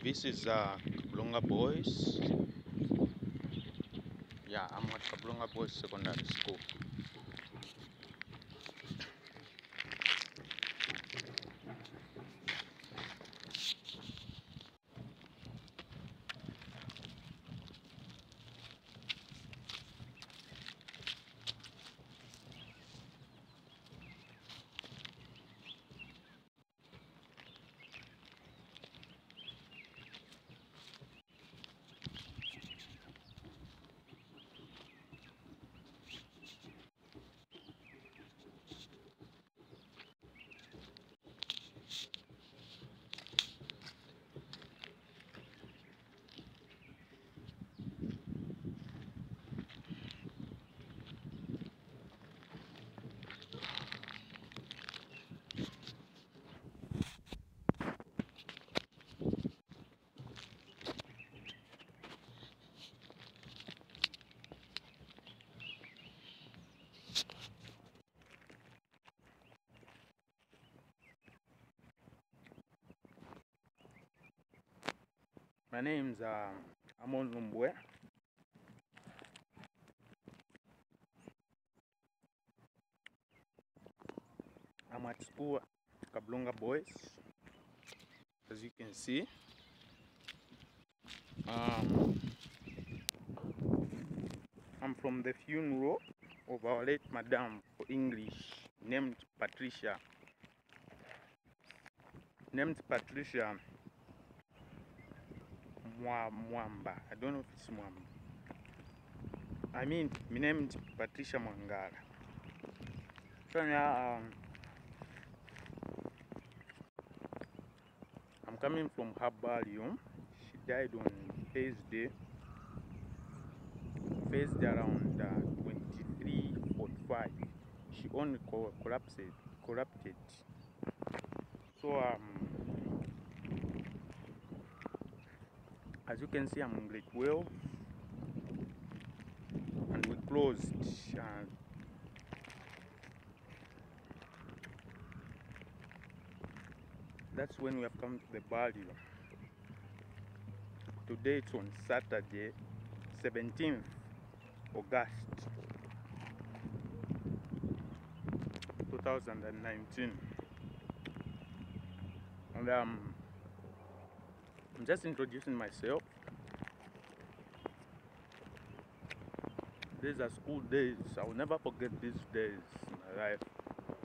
This is uh, Kabulonga Boys. Yeah, I'm at Kabulonga Boys Secondary School. My name's uh, Amon Lumbwe. I'm at school at Kablunga Boys, as you can see. Um, I'm from the funeral of our late Madam for English, named Patricia. Named Patricia Mwa Mwamba. I don't know if it's Mwamba. I mean, my name is Patricia Mwangala. So now, um, I'm coming from Herbarium. She died on Thursday. Thursday around uh, 23:45. She only co- collapsed. Corrupted. So um. As you can see I'm grade 12 and we closed. Uh, that's when we have come to the burial today it's on Saturday 17th August 2019 and um I'm just introducing myself. These are school days. I will never forget these days in my life.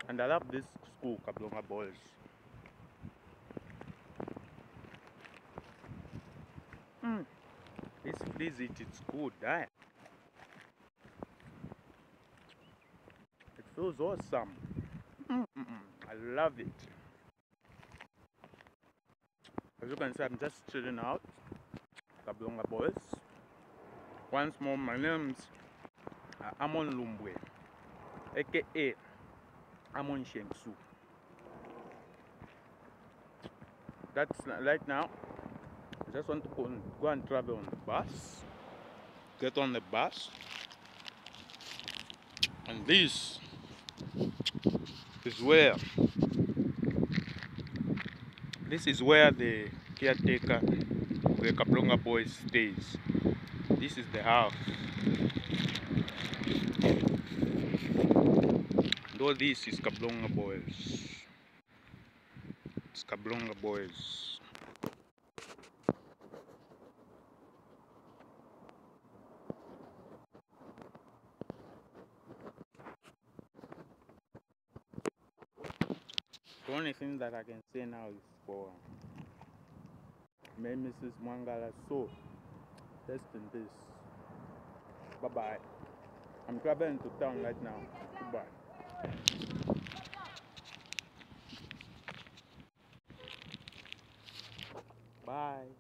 And I love this school, Kabulonga Boys. Mm. Visit, it's good, eh? It feels awesome. -mm -mm. I love it. As you can see, I'm just chilling out. Kabulonga Boys. Once more, my name's uh, Amon Lumbwe, aka Amon Shengsu. That's right now. I just want to go, and- go and travel on the bus. Get on the bus. And this is where this is where the caretaker the Kabulonga boys stays. This is the house. And all this is Kabulonga boys. It's Kabulonga boys. The only thing that I can say now is for May Mrs. Mwangala so in peace. Bye bye. I'm traveling to town right now. Goodbye. Bye.